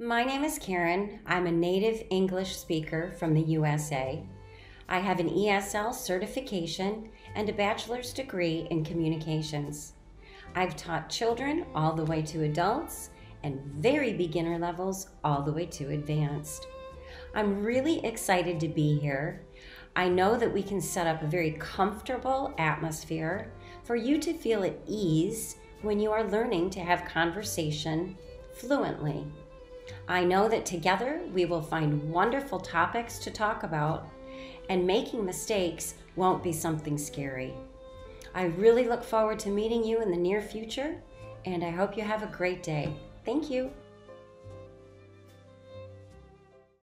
My name is Karen. I'm a native English speaker from the USA. I have an ESL certification and a bachelor's degree in communications. I've taught children all the way to adults and very beginner levels all the way to advanced. I'm really excited to be here. I know that we can set up a very comfortable atmosphere for you to feel at ease when you are learning to have conversation fluently. I know that together we will find wonderful topics to talk about, and making mistakes won't be something scary. I really look forward to meeting you in the near future, and I hope you have a great day. Thank you.